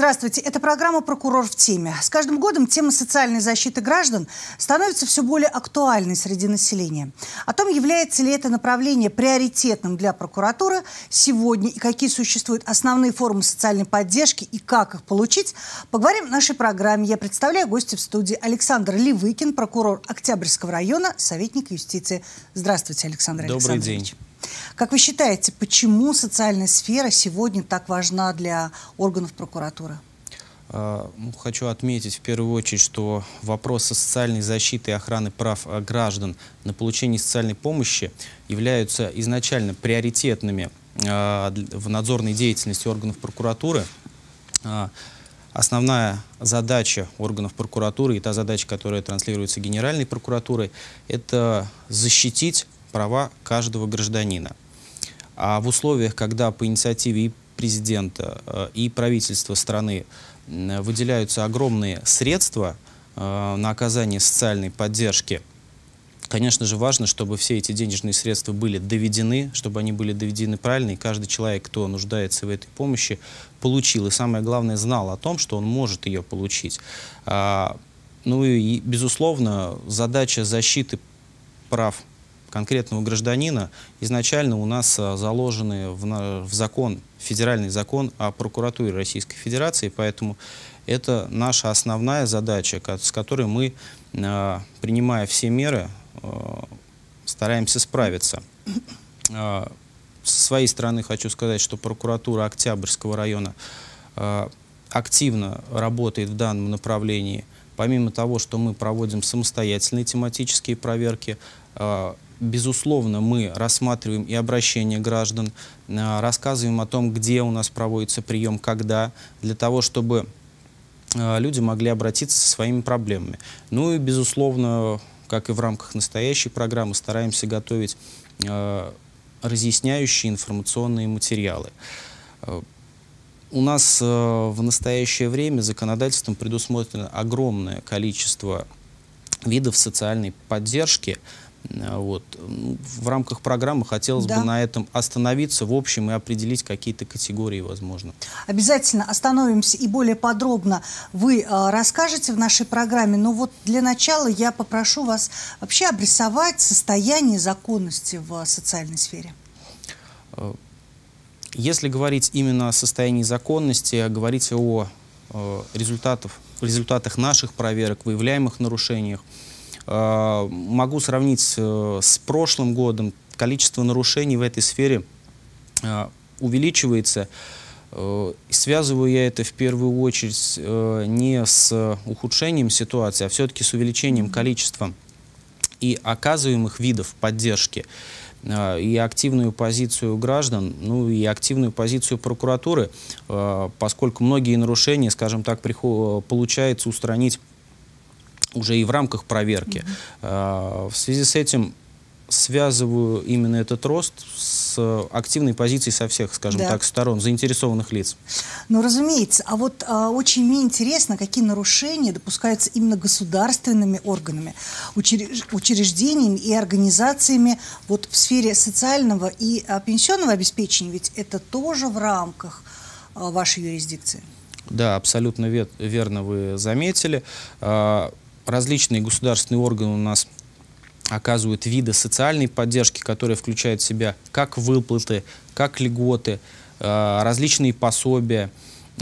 Здравствуйте. Это программа «Прокурор в теме». С каждым годом тема социальной защиты граждан становится все более актуальной среди населения. О том, является ли это направление приоритетным для прокуратуры сегодня и какие существуют основные формы социальной поддержки и как их получить, поговорим в нашей программе. Я представляю гостя в студии Александр Левыкин, прокурор Октябрьского района, советник юстиции. Здравствуйте, Александр Добрый Александрович. день. Как вы считаете, почему социальная сфера сегодня так важна для органов прокуратуры? А, ну, Хочу отметить в первую очередь, что вопросы социальной защиты и охраны прав а, граждан на получение социальной помощи являются изначально приоритетными а, в надзорной деятельности органов прокуратуры. А, Основная задача органов прокуратуры и та задача, которая транслируется Генеральной прокуратурой, это защитить права каждого гражданина. А в условиях, когда по инициативе и президента, э, и правительства страны выделяются огромные средства э, на оказание социальной поддержки, Конечно же, важно, чтобы все эти денежные средства были доведены, чтобы они были доведены правильно, и каждый человек, кто нуждается в этой помощи, получил. И самое главное, знал о том, что он может ее получить. А, ну и, безусловно, задача защиты прав конкретного гражданина изначально у нас а, заложены в, закон, федеральный закон о прокуратуре Российской Федерации, поэтому это наша основная задача, с которой мы, а, принимая все меры, а, стараемся справиться. А, С своей стороны хочу сказать, что прокуратура Октябрьского района активно работает в данном направлении. Помимо того, что мы проводим самостоятельные тематические проверки, безусловно, мы рассматриваем и обращения граждан, а, рассказываем о том, где у нас проводится прием, когда, для того, чтобы а, люди могли обратиться со своими проблемами. Ну и, безусловно, как и в рамках настоящей программы, стараемся готовить а, разъясняющие информационные материалы. Э, У нас э, в настоящее время законодательством предусмотрено огромное количество видов социальной поддержки. Э, Вот. В рамках программы хотелось Да. бы на этом остановиться в общем и определить какие-то категории, возможно. Обязательно остановимся и более подробно вы э, расскажете в нашей программе. Но вот для начала я попрошу вас вообще обрисовать состояние законности в социальной сфере. Если говорить именно о состоянии законности, говорить о э, результатах, результатах наших проверок, выявляемых нарушениях, э, могу сравнить с, э, с прошлым годом. Количество нарушений в этой сфере э, увеличивается. Э, связываю я это в первую очередь э, не с ухудшением ситуации, а все-таки с увеличением количества и оказываемых видов поддержки и активную позицию граждан, ну и активную позицию прокуратуры, поскольку многие нарушения, скажем так, получается устранить уже и в рамках проверки. А, В связи с этим связываю именно этот рост с активной позицией со всех, скажем Да. так, сторон, заинтересованных лиц. Ну, разумеется. А вот а, очень мне интересно, какие нарушения допускаются именно государственными органами, учреж- учреждениями и организациями вот в сфере социального и а, пенсионного обеспечения. Ведь это тоже в рамках а, вашей юрисдикции. Да, абсолютно ве- верно вы заметили. А, Различные государственные органы у нас оказывают виды социальной поддержки, которые включают в себя как выплаты, как льготы, а, различные пособия.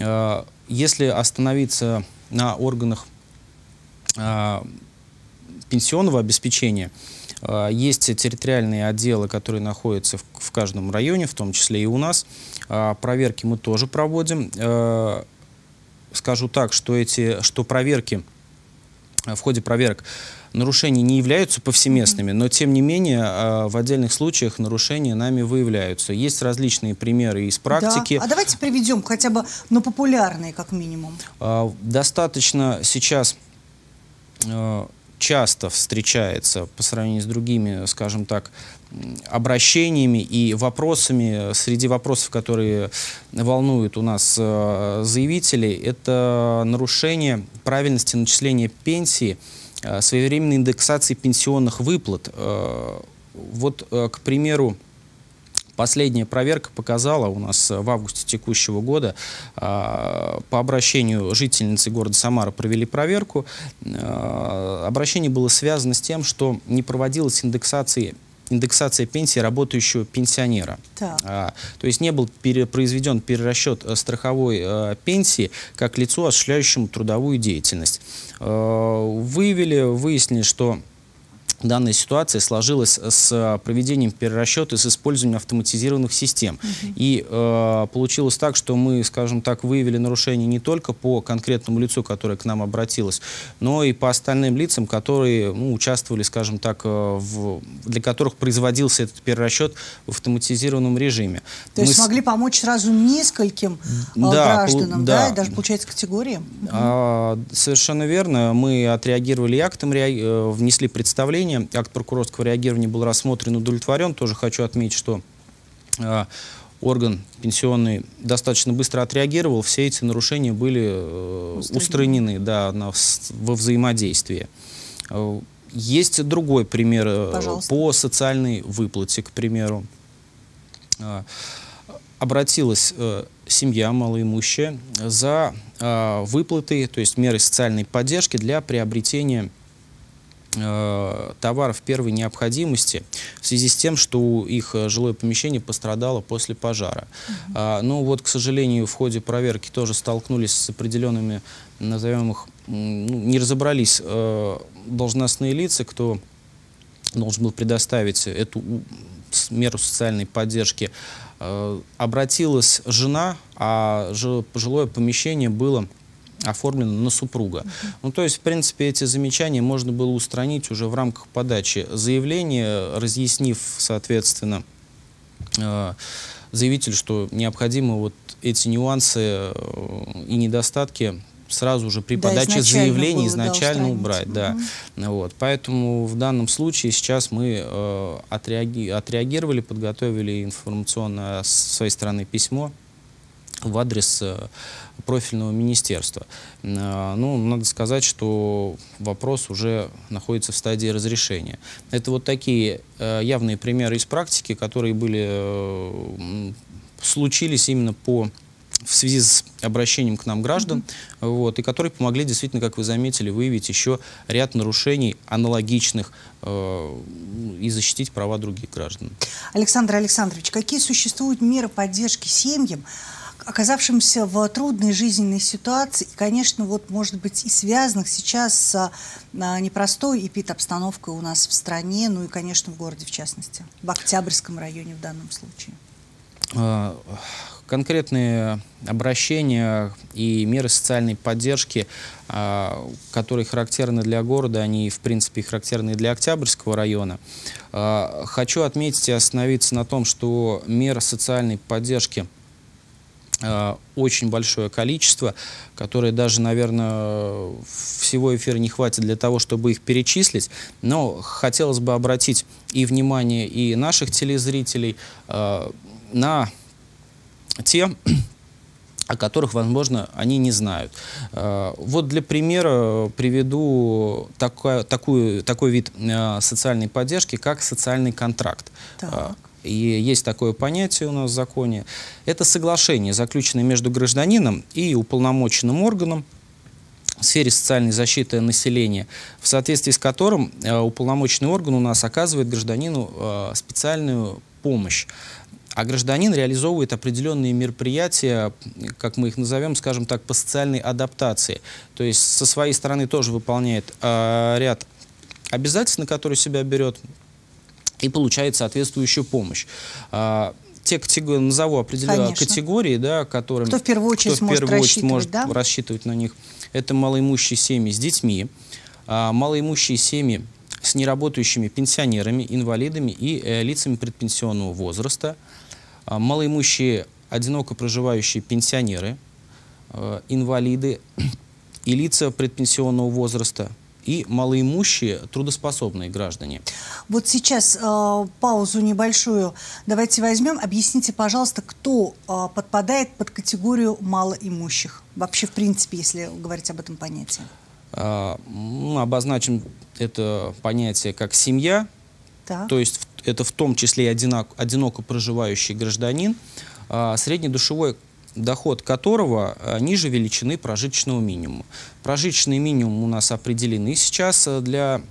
А, Если остановиться на органах а, пенсионного обеспечения, есть территориальные отделы, которые находятся в, каждом районе, в том числе и у нас. Проверки мы тоже проводим. Скажу так, что эти, что проверки э, в ходе проверок нарушения не являются повсеместными, но тем не менее э, в отдельных случаях нарушения нами выявляются. Есть различные примеры из практики. Да. А давайте приведем хотя бы, ну, популярные, как минимум. А, Достаточно сейчас э, часто встречается по сравнению с другими, скажем так, обращениями и вопросами. Среди вопросов, которые волнуют у нас э, заявителей, это нарушение правильности начисления пенсии, э, своевременной индексации пенсионных выплат. Э, Вот, к примеру, Последняя проверка показала у нас в августе текущего года по обращению жительницы города Самара провели проверку. Обращение было связано с тем, что не проводилась индексация индексация пенсии работающего пенсионера. А, то есть не был пере, произведен перерасчет э, страховой а, пенсии как лицу, осуществляющему трудовую деятельность. А, выявили, выяснили, что данная ситуация сложилась с э, проведением перерасчета с использованием автоматизированных систем. Угу. И э, получилось так, что мы, скажем так, выявили нарушение не только по конкретному лицу, которое к нам обратилось, но и по остальным лицам, которые ну, участвовали, скажем так, э, в, для которых производился этот перерасчет в автоматизированном режиме. То мы есть смогли помочь сразу нескольким э, да, гражданам, да, да, и даже, получается, категориям? А, совершенно верно. Мы отреагировали актом, внесли представление заявление. Акт прокурорского реагирования был рассмотрен и удовлетворен. Тоже хочу отметить, что э, орган пенсионный достаточно быстро отреагировал. Все эти нарушения были э, устранены, да, на, во взаимодействии. Э, есть другой пример э, Пожалуйста. по социальной выплате, к примеру. Э, обратилась э, семья малоимущая за э, выплаты, то есть меры социальной поддержки для приобретения Э, товаров первой необходимости в связи с тем, что их э, жилое помещение пострадало после пожара. А, ну вот, к сожалению, в ходе проверки тоже столкнулись с определенными, назовем их, ну, не разобрались э, должностные лица, кто должен был предоставить эту меру социальной поддержки. Э, обратилась жена, а жилое помещение было оформлено на супруга. Ну, то есть, в принципе, эти замечания можно было устранить уже в рамках подачи заявления, разъяснив, соответственно, э, заявителю, что необходимо вот эти нюансы э, и недостатки сразу же при да, подаче заявления изначально убрать. Да. Угу. Вот. Поэтому в данном случае сейчас мы э, отреаги отреагировали, подготовили информационно с своей стороны письмо в адрес э, профильного министерства. Э, ну, надо сказать, что вопрос уже находится в стадии разрешения. Это вот такие э, явные примеры из практики, которые были, случились именно по в связи с обращением к нам граждан, mm -hmm. вот, и которые помогли действительно, как вы заметили, выявить еще ряд нарушений аналогичных э, и защитить права других граждан. Александр Александрович, какие существуют меры поддержки семьям, оказавшимся в трудной жизненной ситуации, и, конечно, вот, может быть, и связанных сейчас с а, непростой эпид-обстановкой у нас в стране, ну и, конечно, в городе в частности, в Октябрьском районе в данном случае. А, конкретные обращения и меры социальной поддержки, а, которые характерны для города, они, в принципе, характерны для Октябрьского района. Хочу отметить и остановиться на том, что меры социальной поддержки – очень большое количество, которое даже, наверное, всего эфира не хватит для того, чтобы их перечислить. Но хотелось бы обратить и внимание и наших телезрителей э, на те о которых, возможно, они не знают. Э, вот для примера приведу такой, такую, такой вид социальной поддержки, как социальный контракт. Так и есть такое понятие у нас в законе, это соглашение, заключенное между гражданином и уполномоченным органом в сфере социальной защиты населения, в соответствии с которым э, уполномоченный орган у нас оказывает гражданину э, специальную помощь. А гражданин реализовывает определенные мероприятия, как мы их назовем, скажем так, по социальной адаптации. То есть со своей стороны тоже выполняет э, ряд обязательств, на которые себя берет, и получает соответствующую помощь. А, те категории, назову определенные категории, да, которым, кто в первую очередь, кто в первую сможет, очередь может да? рассчитывать на них. Это малоимущие семьи с детьми, а, малоимущие семьи с неработающими пенсионерами, инвалидами и э, лицами предпенсионного возраста, а, малоимущие одиноко проживающие пенсионеры, э, инвалиды и лица предпенсионного возраста, и малоимущие трудоспособные граждане. Вот сейчас э, паузу небольшую давайте возьмем. Объясните, пожалуйста, кто э, подпадает под категорию малоимущих? Вообще, в принципе, если говорить об этом понятии. Э, обозначим это понятие как семья, так. то есть это в том числе и одиноко, одиноко проживающий гражданин, а, средний душевой доход которого а, ниже величины прожиточного минимума. Прожиточный минимум у нас определены сейчас э, для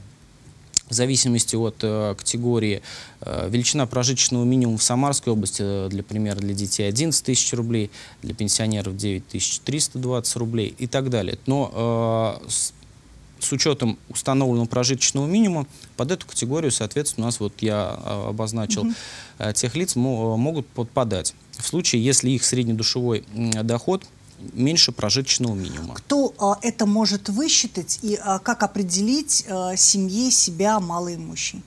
в зависимости от э, категории. Э, величина прожиточного минимума в Самарской области, э, для примера, для детей 11 тысяч рублей, для пенсионеров 9 320 рублей и так далее. Но э, с, с учетом установленного прожиточного минимума под эту категорию, соответственно, у нас, вот я э, обозначил, mm -hmm. тех лиц могут подпадать. В случае, если их среднедушевой доход меньше прожиточного минимума. Кто а, это может высчитать и а, как определить а, семье себя малоимущей?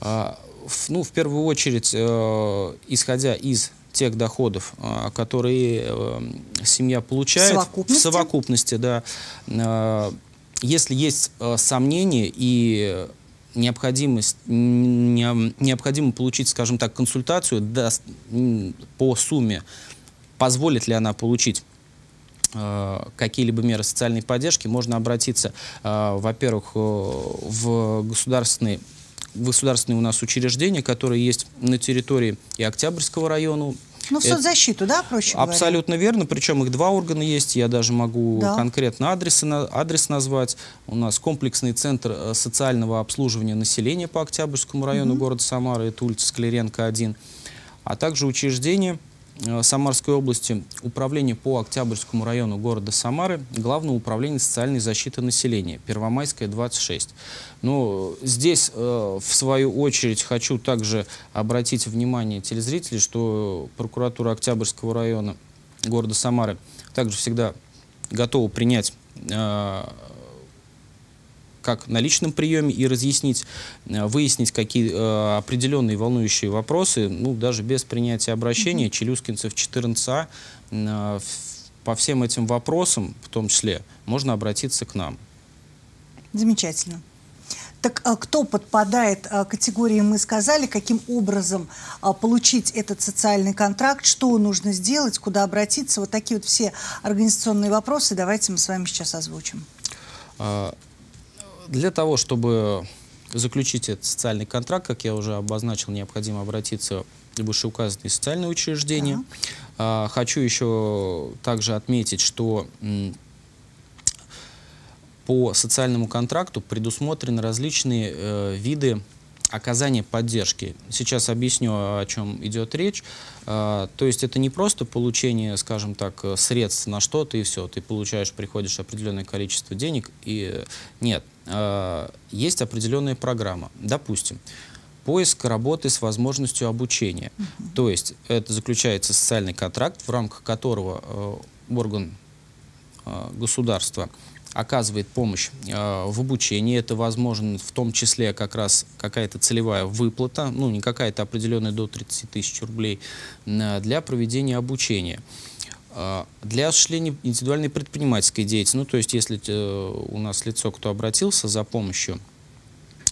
А, в, ну, в первую очередь, э, исходя из тех доходов, э, которые э, семья получает в совокупности, в совокупности да, э, если есть э, сомнения и необходимость, не, необходимо получить, скажем так, консультацию да, по сумме, позволит ли она получить Э, какие-либо меры социальной поддержки, можно обратиться, э, во-первых, э, в государственные государственные у нас учреждения, которые есть на территории и Октябрьского района. Ну, в соцзащиту, да, проще говоря? Абсолютно верно, причем их два органа есть, я даже могу да. конкретно адрес, адрес назвать. У нас комплексный центр социального обслуживания населения по Октябрьскому району угу. города Самары, это улица Скляренко, 1, а также учреждение Э, Самарской области Управление по Октябрьскому району города Самары, Главное управление социальной защиты населения, Первомайская, 26. Но здесь, э, в свою очередь, хочу также обратить внимание телезрителей, что прокуратура Октябрьского района города Самары также всегда готова принять э, как на личном приеме и разъяснить, э, выяснить какие э, определенные волнующие вопросы, ну, даже без принятия обращения, mm -hmm. Челюскинцев 14А, э, по всем этим вопросам, в том числе, можно обратиться к нам. Замечательно. Так а кто подпадает а, категории, мы сказали, каким образом а, получить этот социальный контракт, что нужно сделать, куда обратиться, вот такие вот все организационные вопросы давайте мы с вами сейчас озвучим. Для того, чтобы заключить этот социальный контракт, как я уже обозначил, необходимо обратиться в вышеуказанные социальные учреждения. А, хочу еще также отметить, что по социальному контракту предусмотрены различные э, виды оказания поддержки. Сейчас объясню, о чем идет речь. А, то есть это не просто получение, скажем так, средств на что-то и все. Ты получаешь, приходишь определенное количество денег и нет. А, есть определенная программа. Допустим, поиск работы с возможностью обучения. Uh -huh. То есть это заключается социальный контракт, в рамках которого э, орган э, государства оказывает помощь э, в обучении. Это возможно в том числе как раз какая-то целевая выплата, ну не какая-то определенная до 30 тысяч рублей э, для проведения обучения. Э, для осуществления индивидуальной предпринимательской деятельности, ну то есть если э, у нас лицо, кто обратился за помощью,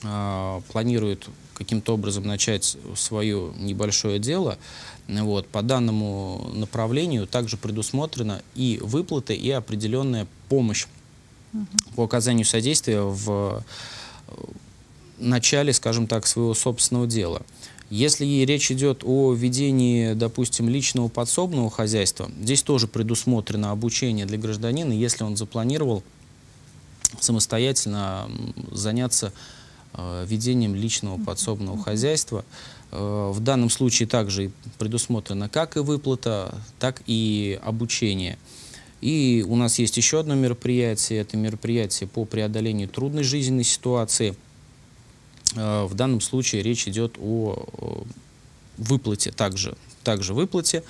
э, планирует каким-то образом начать свое небольшое дело, вот, по данному направлению также предусмотрена и выплата, и определенная помощь по оказанию содействия в э, начале, скажем так, своего собственного дела. Если речь идет о ведении, допустим, личного подсобного хозяйства, здесь тоже предусмотрено обучение для гражданина, если он запланировал самостоятельно заняться э, ведением личного подсобного хозяйства. Э, в данном случае также предусмотрено как и выплата, так и обучение. И у нас есть еще одно мероприятие, это мероприятие по преодолению трудной жизненной ситуации. Э, в данном случае речь идет о выплате, также, также выплате.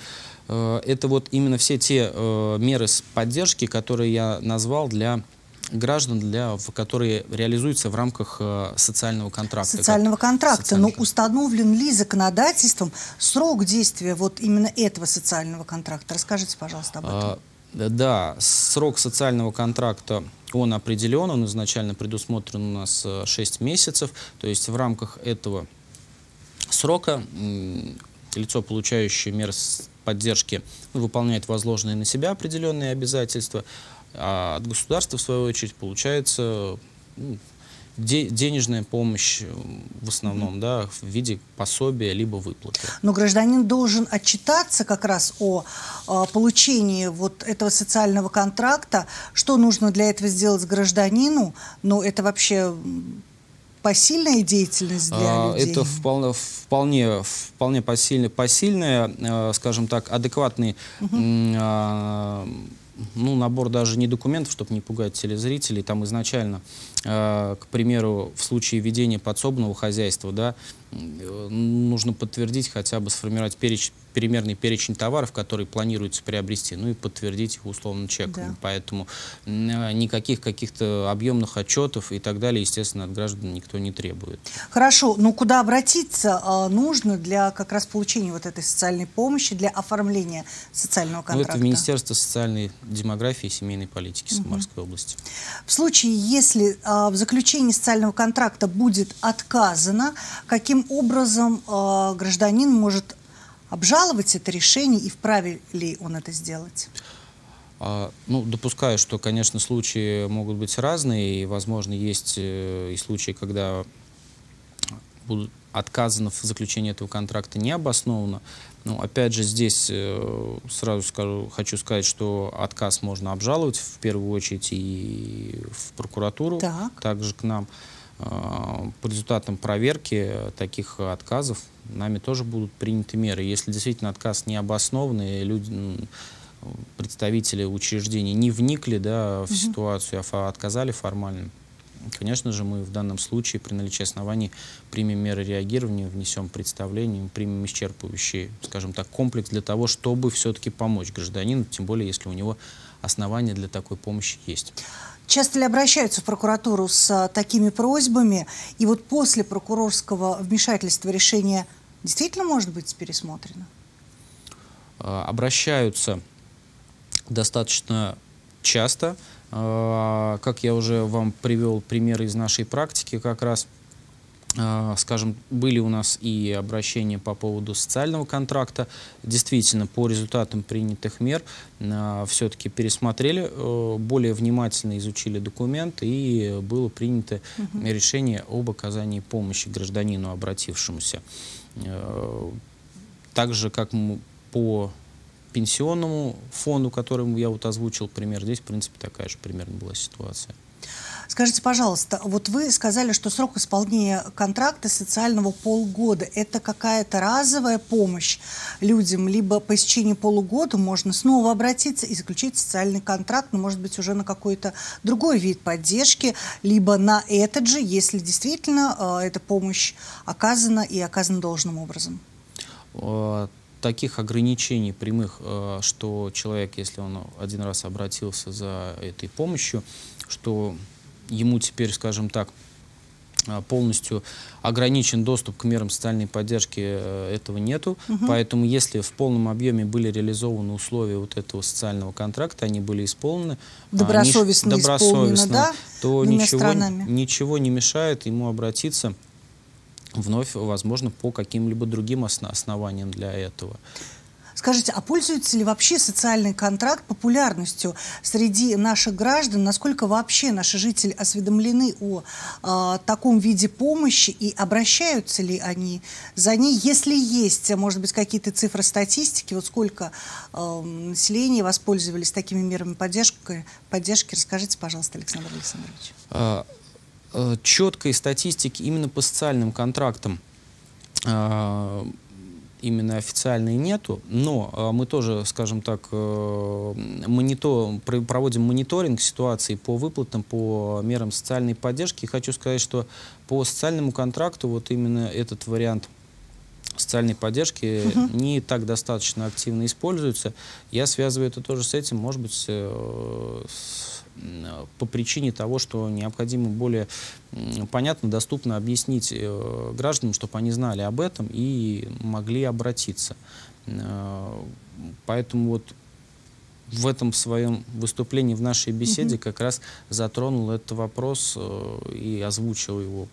Э, это вот именно все те э, меры поддержки, которые я назвал для граждан, для, которые реализуются в рамках социального контракта. Социального контракта. Но установлен ли законодательством срок действия вот именно этого социального контракта? Расскажите, пожалуйста, об этом. Да, срок социального контракта, он определен, он изначально предусмотрен у нас 6 э, месяцев, то есть в рамках этого срока лицо, получающее меры поддержки, ну, выполняет возложенные на себя определенные обязательства, а от государства, в свою очередь, получается ну, де, денежная помощь э, в основном, mm -hmm. да, в виде пособия либо выплаты. Но гражданин должен отчитаться как раз о, о получении вот этого социального контракта, что нужно для этого сделать гражданину, но это вообще посильная деятельность для а, людей? Это вполне, вполне, вполне посильная, посильная, э, скажем так, адекватный угу. Ну, набор даже не документов, чтобы не пугать телезрителей. Там изначально, э, к примеру, в случае ведения подсобного хозяйства, да, нужно подтвердить, хотя бы сформировать перечень перемерный перечень товаров, которые планируется приобрести, ну и подтвердить их условно чеками. Да. Поэтому э, никаких каких-то объемных отчетов и так далее, естественно, от граждан никто не требует. Хорошо, но куда обратиться э, нужно для как раз получения вот этой социальной помощи, для оформления социального контракта? Ну, это в Министерство социальной демографии и семейной политики Самарской угу. области. В случае, если э, в заключении социального контракта будет отказано, каким образом гражданин может обжаловать это решение и вправе ли он это сделать? А, ну, допускаю, что, конечно, случаи могут быть разные, и, возможно, есть э, и случаи, когда будут отказано в заключении этого контракта необоснованно. Но, опять же, здесь э, сразу скажу, хочу сказать, что отказ можно обжаловать в первую очередь и в прокуратуру, так. также к нам. А, по результатам проверки таких отказов нами тоже будут приняты меры. Если действительно отказ не обоснованный, люди, представители учреждений не вникли да, в угу. ситуацию, а отказали формально, конечно же, мы в данном случае при наличии оснований примем меры реагирования, внесем представление, примем исчерпывающий, скажем так, комплекс для того, чтобы все-таки помочь гражданину, тем более, если у него основания для такой помощи есть. Часто ли обращаются в прокуратуру с а, такими просьбами, и вот после прокурорского вмешательства решение действительно может быть пересмотрено? А, обращаются достаточно часто. А, как я уже вам привел примеры из нашей практики, как раз скажем, были у нас и обращения по поводу социального контракта. Действительно, по результатам принятых мер а, все-таки пересмотрели, э, более внимательно изучили документ и было принято угу. решение об оказании помощи гражданину, обратившемуся. Э, так же, как по пенсионному фонду, который я вот озвучил пример, здесь, в принципе, такая же примерно была ситуация. Скажите, пожалуйста, вот вы сказали, что срок исполнения контракта социального полгода. Это какая-то разовая помощь людям, либо по истечении полугода можно снова обратиться и заключить социальный контракт, но, может быть, уже на какой-то другой вид поддержки, либо на этот же, если действительно э, эта помощь оказана и оказана должным образом? таких ограничений прямых, э, что человек, если он один раз обратился за этой помощью, что ему теперь, скажем так, а, полностью ограничен доступ к мерам социальной поддержки, э, этого нету. Угу. Поэтому если в полном объеме были реализованы условия вот этого социального контракта, они были исполнены, добросовестно, они, добросовестно да? то ничего, ничего не мешает ему обратиться вновь, возможно, по каким-либо другим основаниям для этого. Скажите, а пользуется ли вообще социальный контракт популярностью среди наших граждан? Насколько вообще наши жители осведомлены о э, таком виде помощи и обращаются ли они за ней? Если есть, может быть, какие-то цифры статистики, вот сколько э, населения воспользовались такими мерами поддержки, поддержки, расскажите, пожалуйста, Александр Александрович. А, четкой статистики именно по социальным контрактам именно официальной нету, но э, мы тоже, скажем так, э, монитор, проводим мониторинг ситуации по выплатам, по мерам социальной поддержки. И хочу сказать, что по социальному контракту вот именно этот вариант социальной поддержки угу. не так достаточно активно используется. Я связываю это тоже с этим, может быть, э, с по причине того, что необходимо более понятно, доступно объяснить э, гражданам, чтобы они знали об этом и могли обратиться. Э, поэтому вот в этом своем выступлении, в нашей беседе как раз затронул этот вопрос э, и озвучил его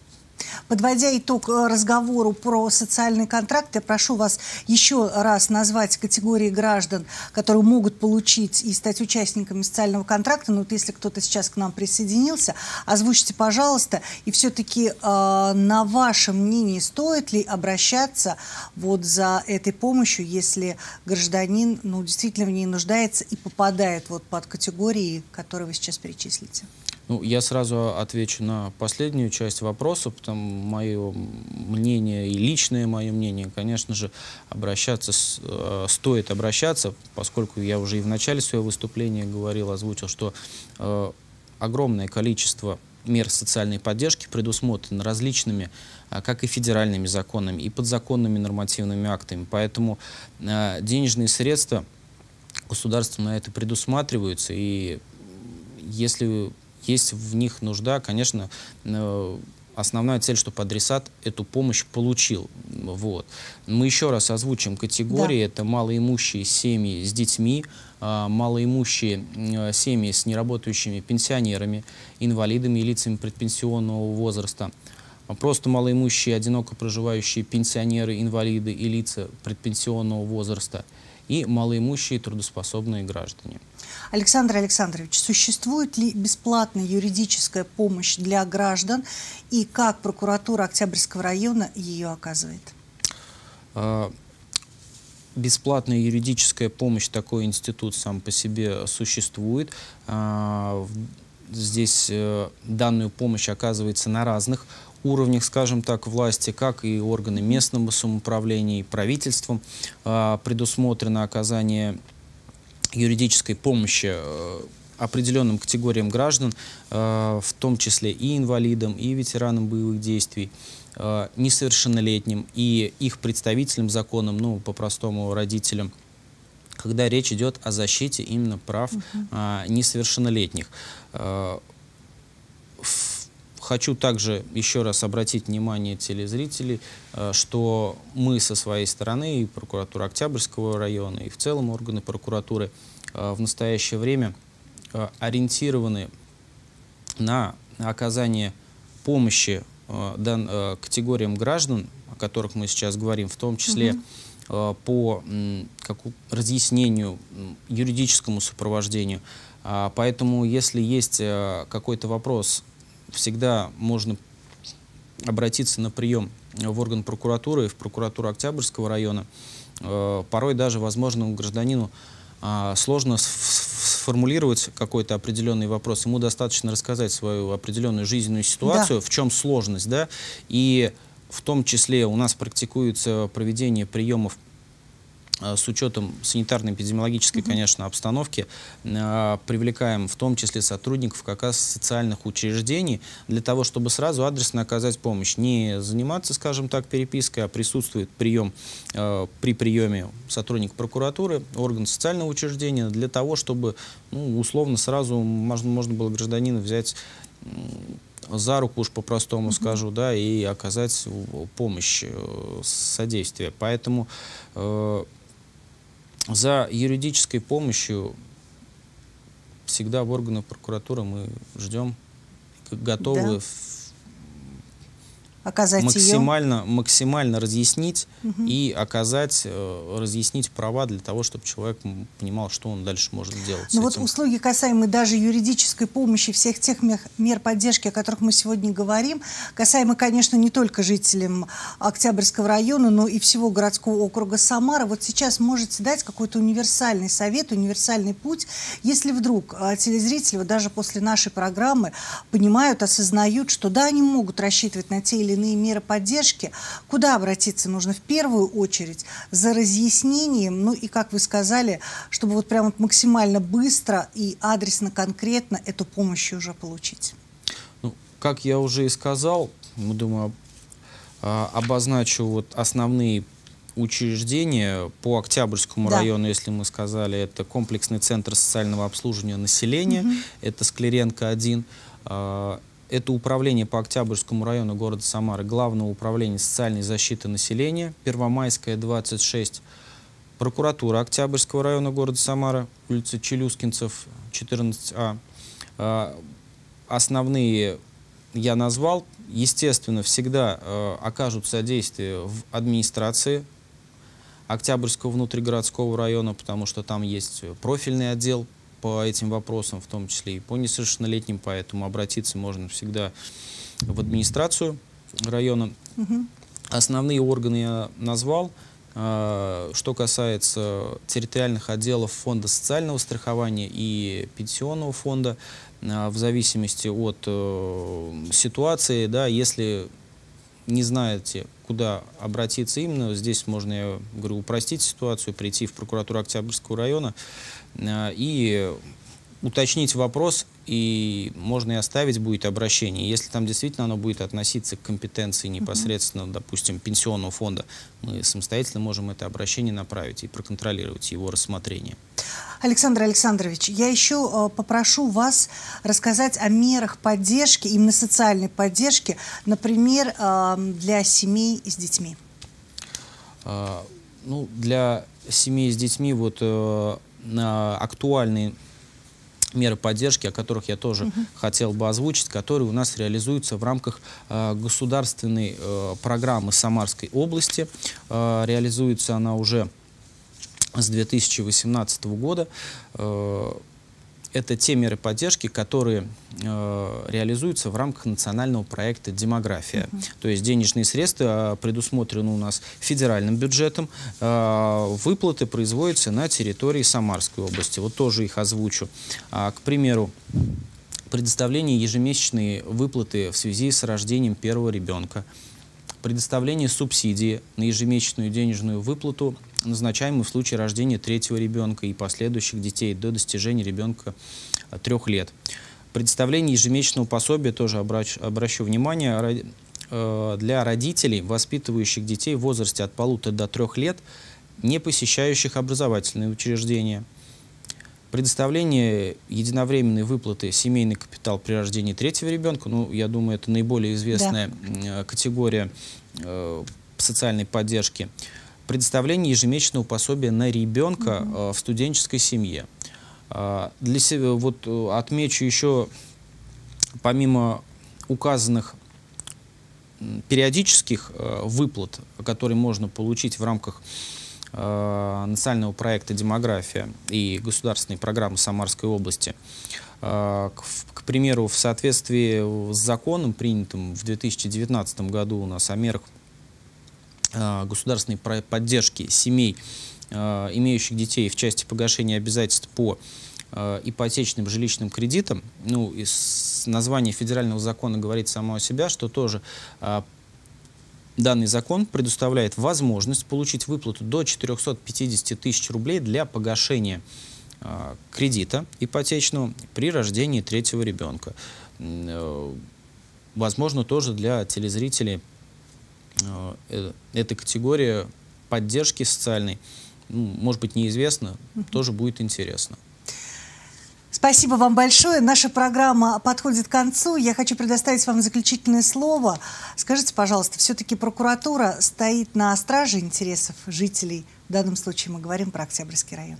Подводя итог э, разговору про социальный контракт, я прошу вас еще раз назвать категории граждан, которые могут получить и стать участниками социального контракта. Ну, вот если кто-то сейчас к нам присоединился, озвучьте, пожалуйста. И все-таки э, на вашем мнении стоит ли обращаться вот за этой помощью, если гражданин ну, действительно в ней нуждается и попадает вот под категории, которые вы сейчас перечислите? Ну, я сразу отвечу на последнюю часть вопроса, потому мое мнение и личное мое мнение, конечно же, обращаться, с, э, стоит обращаться, поскольку я уже и в начале своего выступления говорил, озвучил, что э, огромное количество мер социальной поддержки предусмотрено различными, э, как и федеральными законами, и подзаконными нормативными актами. Поэтому э, денежные средства государством на это предусматриваются, и если есть в них нужда, конечно, э, основная цель, чтобы адресат эту помощь получил. Вот. Мы еще раз озвучим категории. Да. Это малоимущие семьи с детьми, а, малоимущие э, семьи с неработающими пенсионерами, инвалидами и лицами предпенсионного возраста, просто малоимущие, одиноко проживающие пенсионеры, инвалиды и лица предпенсионного возраста – и малоимущие трудоспособные граждане. Александр Александрович, существует ли бесплатная юридическая помощь для граждан и как прокуратура Октябрьского района ее оказывает? А, бесплатная юридическая помощь, такой институт сам по себе существует. А, здесь э, данную помощь оказывается на разных уровнях, скажем так, власти, как и органы местного самоуправления, и правительством а, предусмотрено оказание юридической помощи э, определенным категориям граждан, э, в том числе и инвалидам, и ветеранам боевых действий, э, несовершеннолетним и их представителям законом, ну, по-простому родителям, когда речь идет о защите именно прав -huh. несовершеннолетних. Хочу также еще раз обратить внимание телезрителей, э, что мы со своей стороны, и прокуратура Октябрьского района, и в целом органы прокуратуры э, в настоящее время э, ориентированы на оказание помощи категориям граждан, о которых мы сейчас говорим, в том числе угу. по как, разъяснению, юридическому сопровождению. А, поэтому, если есть какой-то вопрос всегда можно обратиться на прием в орган прокуратуры, в прокуратуру Октябрьского района. Э, порой даже, возможно, гражданину а, сложно сформулировать какой-то определенный вопрос. Ему достаточно рассказать свою определенную жизненную ситуацию, да. в чем сложность, да, и в том числе у нас практикуется проведение приемов с учетом санитарно-эпидемиологической, mm -hmm. конечно, обстановки, э, привлекаем в том числе сотрудников как раз социальных учреждений для того, чтобы сразу адресно оказать помощь. Не заниматься, скажем так, перепиской, а присутствует прием э, при приеме сотрудник прокуратуры, орган социального учреждения, для того, чтобы ну, условно сразу можно, можно было гражданина взять за руку, уж по-простому mm -hmm. скажу, да, и оказать помощь, содействие. Поэтому э, за юридической помощью всегда в органах прокуратуры мы ждем, готовы да оказать максимально, ее? максимально разъяснить угу. и оказать, э, разъяснить права для того, чтобы человек понимал, что он дальше может делать. Ну вот этим. услуги, касаемые даже юридической помощи, всех тех мер, поддержки, о которых мы сегодня говорим, касаемые, конечно, не только жителям Октябрьского района, но и всего городского округа Самара. Вот сейчас можете дать какой-то универсальный совет, универсальный путь, если вдруг э, телезрители, вот даже после нашей программы, понимают, осознают, что да, они могут рассчитывать на те или иные меры поддержки, куда обратиться нужно в первую очередь за разъяснением, ну и, как вы сказали, чтобы вот прямо максимально быстро и адресно, конкретно эту помощь уже получить? Ну, как я уже и сказал, мы думаю, а, обозначу вот основные учреждения по Октябрьскому да. району, если мы сказали, это комплексный центр социального обслуживания населения, угу. это Склеренко-1, это управление по Октябрьскому району города Самары, Главное управление социальной защиты населения, Первомайская, 26, прокуратура Октябрьского района города Самара, улица Челюскинцев, 14А. А, основные я назвал, естественно, всегда э, окажут содействие в администрации Октябрьского внутригородского района, потому что там есть профильный отдел по этим вопросам, в том числе и по несовершеннолетним, поэтому обратиться можно всегда в администрацию района. Угу. Основные органы я назвал. А, что касается территориальных отделов фонда социального страхования и пенсионного фонда, а, в зависимости от э, ситуации, да, если не знаете, куда обратиться именно, здесь можно, я говорю, упростить ситуацию, прийти в прокуратуру Октябрьского района а, и уточнить вопрос, и можно и оставить будет обращение. Если там действительно оно будет относиться к компетенции непосредственно, допустим, пенсионного фонда, мы самостоятельно можем это обращение направить и проконтролировать его рассмотрение. Александр Александрович, я еще э, попрошу вас рассказать о мерах поддержки, именно социальной поддержки, например, э, для семей с детьми. А, ну, для семей с детьми вот э, актуальные меры поддержки, о которых я тоже угу. хотел бы озвучить, которые у нас реализуются в рамках э, государственной э, программы Самарской области. Э, реализуется она уже с 2018 года. Э, это те меры поддержки, которые э, реализуются в рамках национального проекта «Демография». -huh. То есть денежные средства э, предусмотрены у нас федеральным бюджетом. Э, выплаты производятся на территории Самарской области. Вот тоже их озвучу. А, к примеру, предоставление ежемесячной выплаты в связи с рождением первого ребенка, предоставление субсидии на ежемесячную денежную выплату назначаемый в случае рождения третьего ребенка и последующих детей до достижения ребенка э, трех лет. Представление ежемесячного пособия, тоже обращу, обращу внимание, э, для родителей, воспитывающих детей в возрасте от полутора до трех лет, не посещающих образовательные учреждения. Предоставление единовременной выплаты семейный капитал при рождении третьего ребенка, ну, я думаю, это наиболее известная да. Э, категория э, социальной поддержки предоставление ежемесячного пособия на ребенка угу. э, в студенческой семье. Э, для себя, вот э, отмечу еще, помимо указанных периодических э, выплат, которые можно получить в рамках э, национального проекта «Демография» и государственной программы Самарской области, э, к, к примеру, в соответствии с законом, принятым в 2019 году у нас о мерах Э, государственной поддержки семей, э, имеющих детей в части погашения обязательств по э, ипотечным жилищным кредитам, ну, из названия федерального закона говорит само о себе, что тоже данный закон предоставляет возможность получить выплату до 450 тысяч рублей для погашения кредита ипотечного при рождении третьего ребенка. Возможно, тоже для телезрителей Э, э, эта категория поддержки социальной, ну, может быть, неизвестна, угу. тоже будет интересно. Спасибо вам большое. Наша программа подходит к концу. Я хочу предоставить вам заключительное слово. Скажите, пожалуйста, все-таки прокуратура стоит на страже интересов жителей? В данном случае мы говорим про Октябрьский район.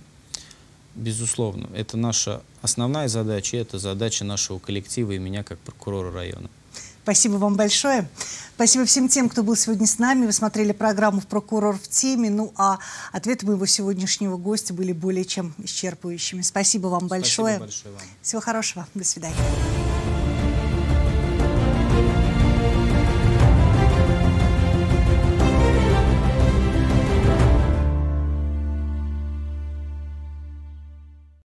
Безусловно. Это наша основная задача, это задача нашего коллектива и меня как прокурора района. Спасибо вам большое. Спасибо всем тем, кто был сегодня с нами. Вы смотрели программу «Прокурор в теме». Ну, а ответы моего сегодняшнего гостя были более чем исчерпывающими. Спасибо вам большое. Спасибо большое вам. Всего хорошего. До свидания.